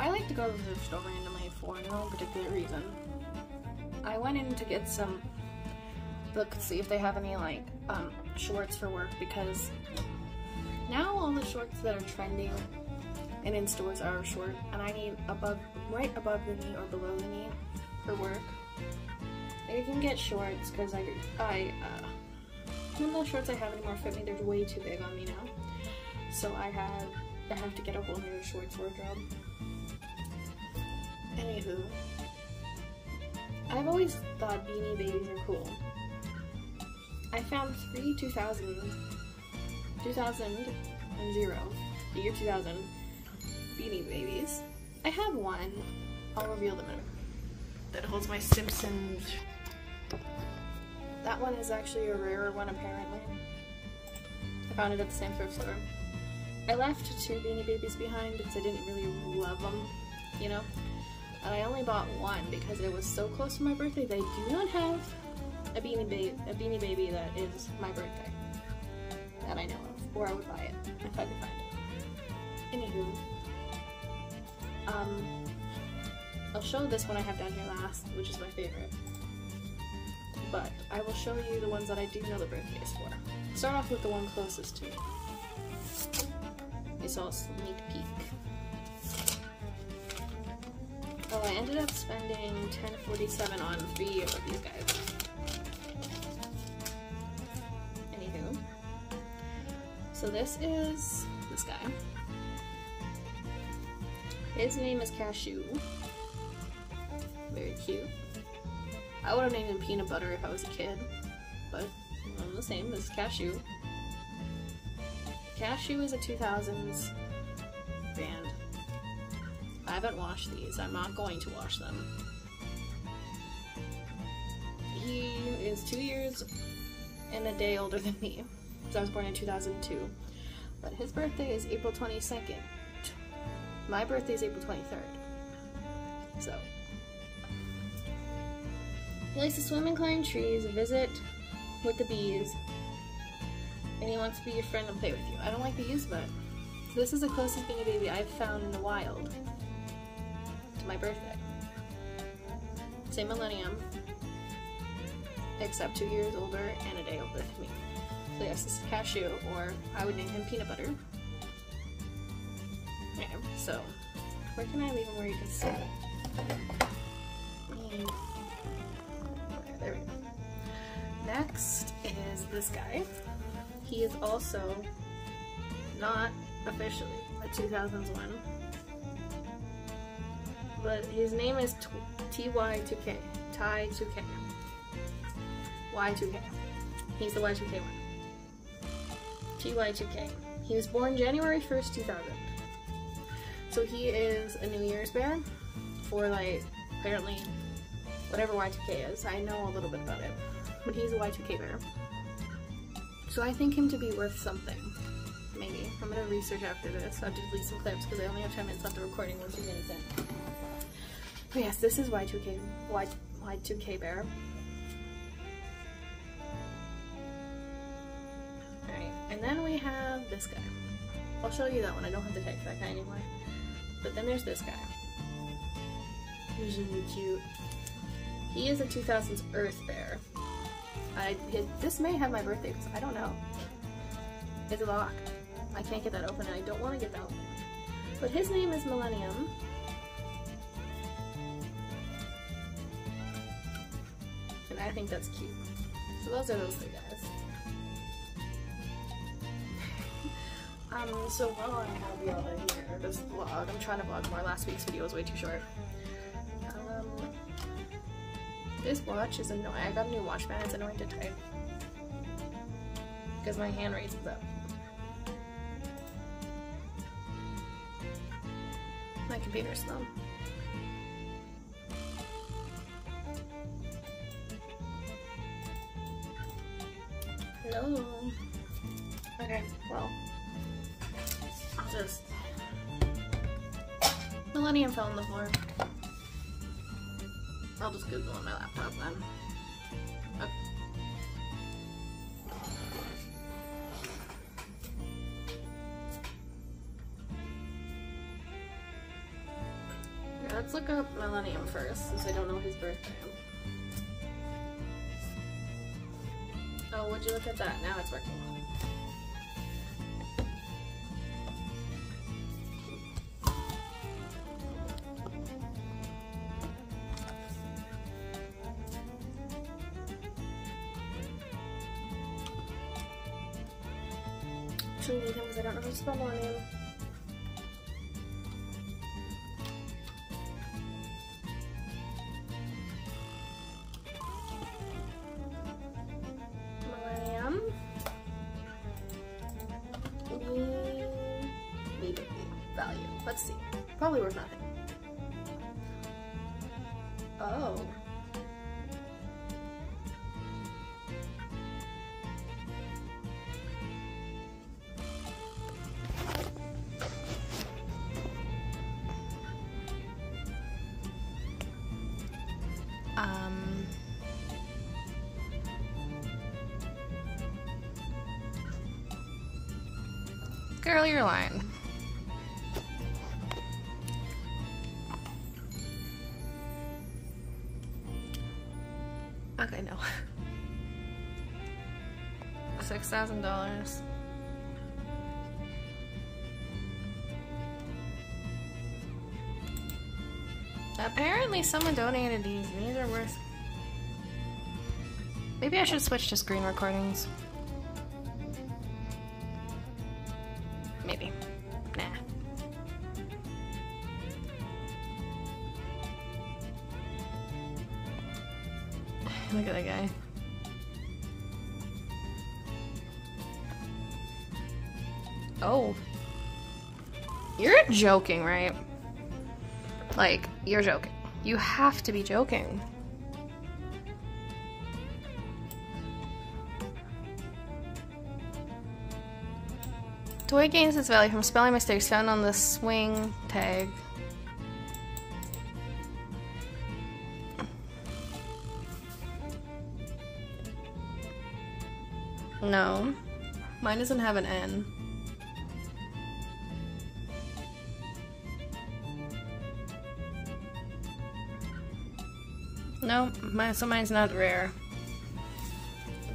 I like to go to the thrift store randomly for no particular reason. I went in to get some look see if they have any like um, shorts for work because now all the shorts that are trending and in stores are short and I need above right above the knee or below the knee for work. I can get shorts because I I uh, none of the shorts I have anymore fit me. They're way too big on me now. So I have I have to get a whole new shorts wardrobe. Anywho, I've always thought beanie babies are cool. I found three 2000, 2000 and zero, the year 2000, beanie babies. I have one, I'll reveal them in a minute. that holds my Simpsons. That one is actually a rarer one apparently. I found it at the same thrift store. I left two Beanie Babies behind because I didn't really love them, you know? And I only bought one because it was so close to my birthday. They do not have a Beanie, ba a Beanie Baby that is my birthday. That I know of. Or I would buy it if I could find it. Anywho. Um, I'll show this one I have down here last, which is my favorite. But I will show you the ones that I do know the birthday is for. Start off with the one closest to me. It's saw a sneak peek. I ended up spending 1047 on three of these guys. Anywho. So this is this guy. His name is Cashew. Very cute. I would have named him Peanut Butter if I was a kid, but I'm the same. Is Cashew. Cashew is a 2000s band. I haven't washed these. I'm not going to wash them. He is two years and a day older than me. because I was born in 2002. But his birthday is April 22nd. My birthday is April 23rd. So. He likes to swim and climb trees, visit with the bees, and he wants to be your friend and play with you. I don't like bees, but this is the closest beanie baby I've found in the wild my birthday. Same millennium, except two years older and a day older than me. So yes, this is Cashew, or I would name him Peanut Butter. So where can I leave him where you can see? There we go. Next is this guy. He is also not officially a 2000s one, but his name is TY2K, Ty2K, Y2K. He's the Y2K one. TY2K. He was born January 1st, 2000. So he is a New Year's bear for like, apparently, whatever Y2K is. I know a little bit about it, but he's a Y2K bear. So I think him to be worth something. Maybe. I'm gonna research after this. I'll have to delete some clips because I only have 10 minutes left of recording once two minutes in. But yes, this is Y2K, y, Y2K bear. Alright, and then we have this guy. I'll show you that one. I don't have tag for that guy anymore. But then there's this guy. He's really cute. He is a 2000s Earth Bear. I his, this may have my birthday because I don't know. It's locked. I can't get that open and I don't want to get that open. But his name is Millennium. I think that's cute. So those are those three guys. um, so while I have y'all in here, this vlog, I'm trying to vlog more. Last week's video was way too short. Um, this watch is annoying. I got a new watch band. It's annoying to type. Because my hand raises up. My computer's slow. Hello. Okay, well. I'll just... Millennium fell on the floor. I'll just Google on my laptop then. Let's look up Millennium first, since I don't know his birthday. Would you look at that? Now it's working. Probably worth nothing. Oh. Um. Girl, you're lying. Thousand dollars. Apparently, someone donated these. These are worth. Maybe I should switch to screen recordings. Joking, right? Like, you're joking. You have to be joking. Toy gains its value from spelling mistakes found on the swing tag. No. Mine doesn't have an N. No, so mine's not rare.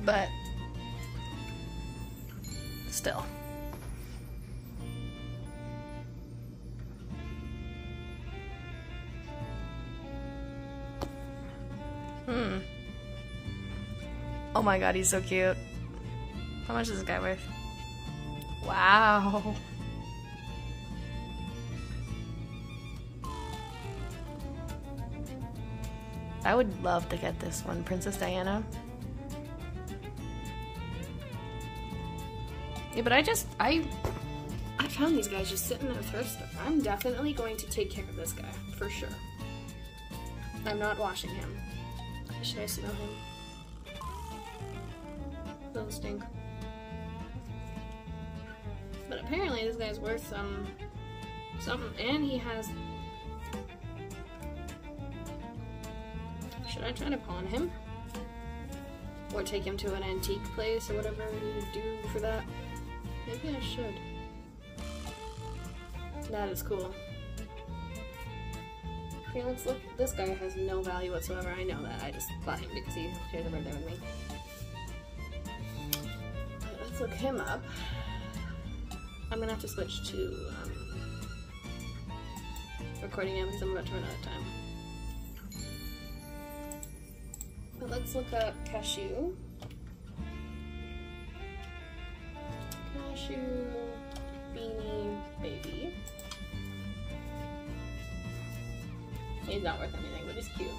But still. Hmm. Oh my god, he's so cute. How much is this guy worth? Wow. I would love to get this one, Princess Diana. Yeah, but I just I I found these guys just sitting in a thrift store. I'm definitely going to take care of this guy for sure. I'm not washing him. Should I smell him? Little stink. But apparently this guy's worth some something, and he has. Should I try to pawn him? Or take him to an antique place or whatever you do for that? Maybe I should. That is cool. Let's look. This guy has no value whatsoever. I know that. I just bought him because he shares a birthday with me. Let's look him up. I'm gonna have to switch to um, recording him because I'm about to run out of time. Let's look up Cashew. Cashew Beanie Baby. He's not worth anything, but he's cute.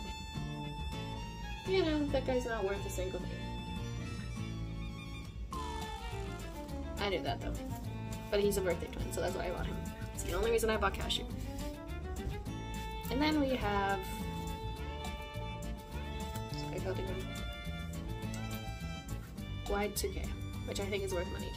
You know, that guy's not worth a single thing. I knew that though. But he's a birthday twin, so that's why I bought him. It's the only reason I bought Cashew. And then we have. Him. Y2K, which I think is worth money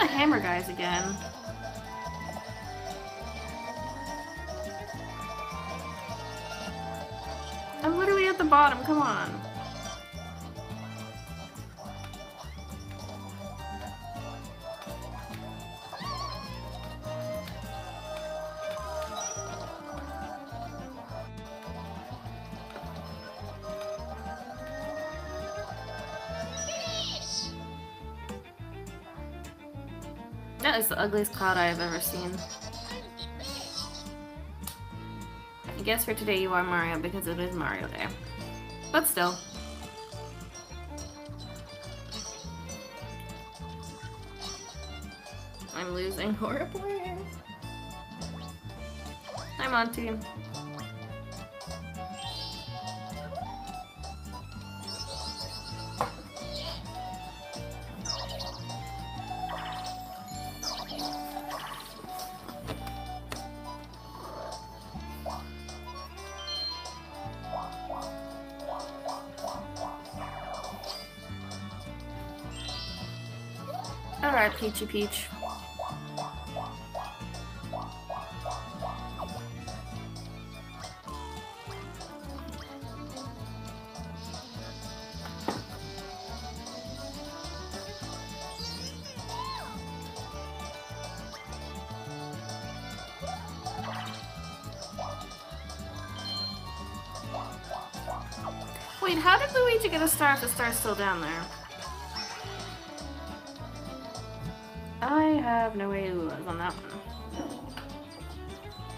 the hammer guys again. I'm literally at the bottom, come on. That is the ugliest cloud I have ever seen. I guess for today you are Mario because it is Mario Day. But still. I'm losing horribly. I'm on Alright, Peachy Peach. Wait, how did Luigi get a star if the star's still down there? Have no way was on that one.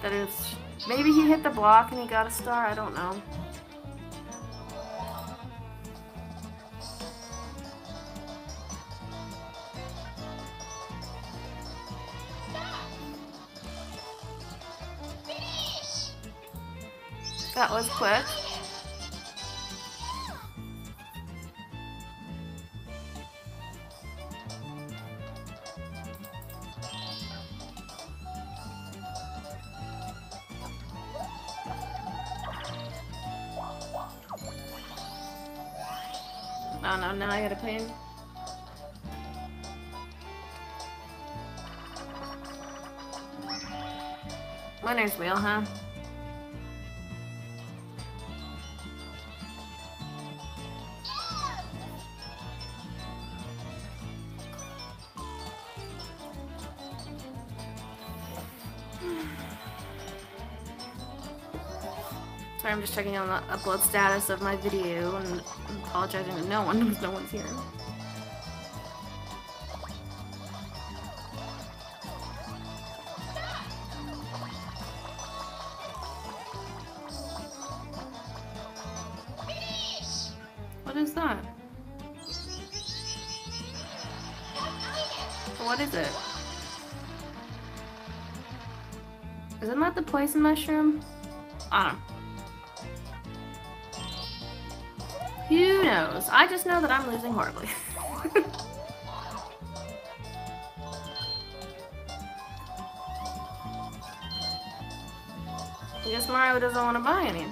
That is... Maybe he hit the block and he got a star, I don't know. That was quick. Oh no, now I gotta play him. Winner's wheel, huh? Just checking on the upload status of my video and apologizing to no one because no one's here. What is that? What is it? Isn't that the poison mushroom? I don't know. Who knows? I just know that I'm losing horribly. I guess Mario doesn't want to buy any.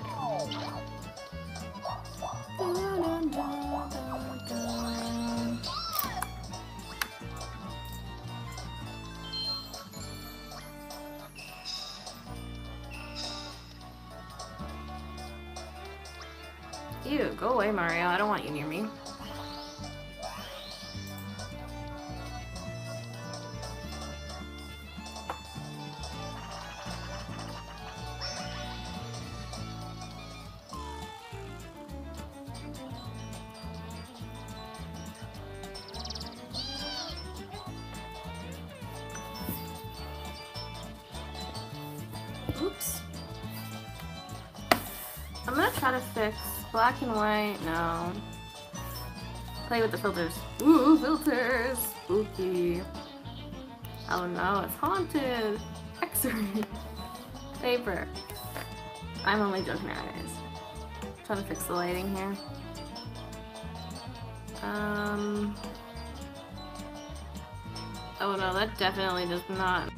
Oops. I'm gonna try to fix black and white. No. Play with the filters. Ooh, filters! Spooky. Oh no, it's haunted. X-ray. Paper. I'm only joking around, guys. Trying to fix the lighting here. Um. Oh no, that definitely does not.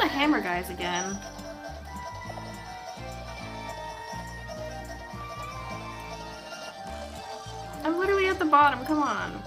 The hammer guys again. I'm literally at the bottom, come on.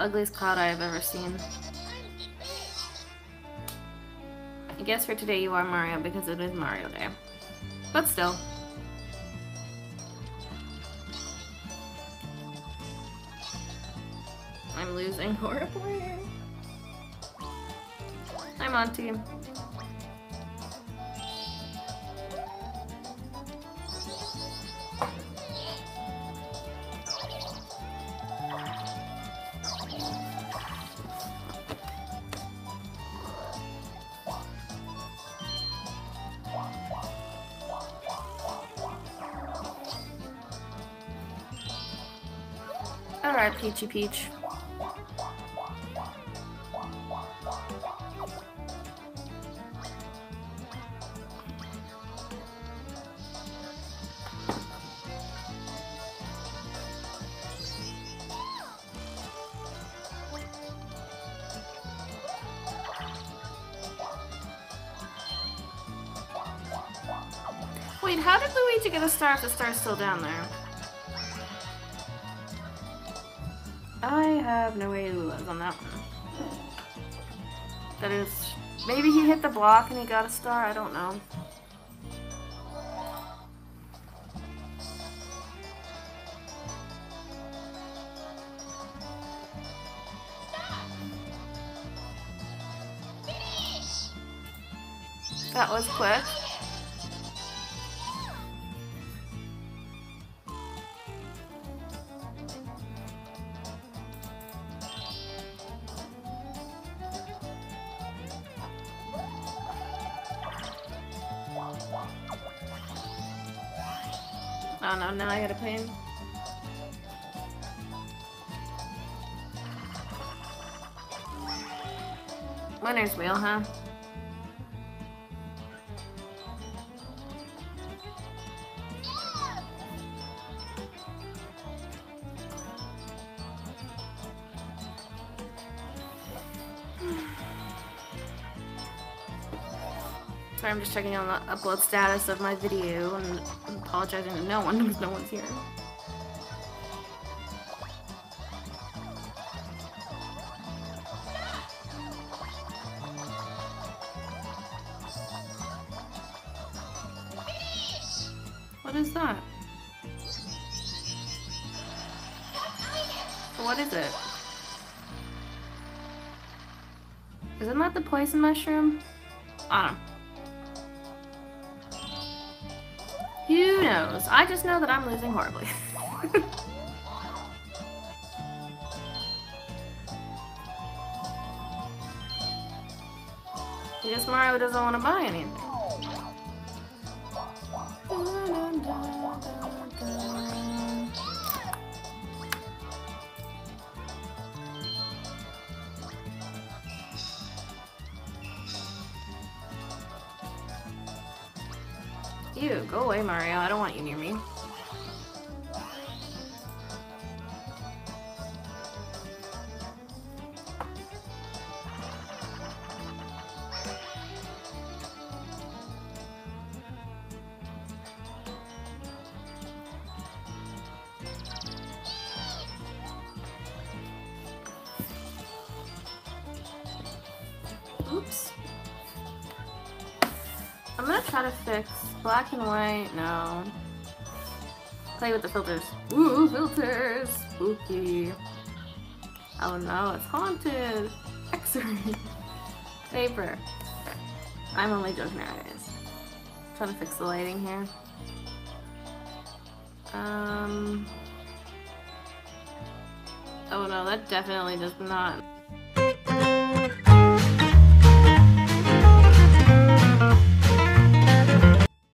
Ugliest cloud I have ever seen. I guess for today you are Mario because it is Mario Day. But still. I'm losing horribly. Hi Monty. Alright, Peachy Peach. Wait, how did Luigi get a star if the star's still down there? Have no live on that one. That is... Maybe he hit the block and he got a star, I don't know. That was quick. Winner's wheel, huh? Sorry, I'm just checking on the upload status of my video and apologizing to no one because no one's here. Poison mushroom? I don't know. Who knows? I just know that I'm losing horribly. I guess Mario doesn't want to buy anything. Away, Mario. I don't want you near me. Black and white. No. Play with the filters. Ooh, filters! Spooky. Oh no, it's haunted. X-ray. Paper. I'm only joking guys. Trying to fix the lighting here. Um. Oh no, that definitely does not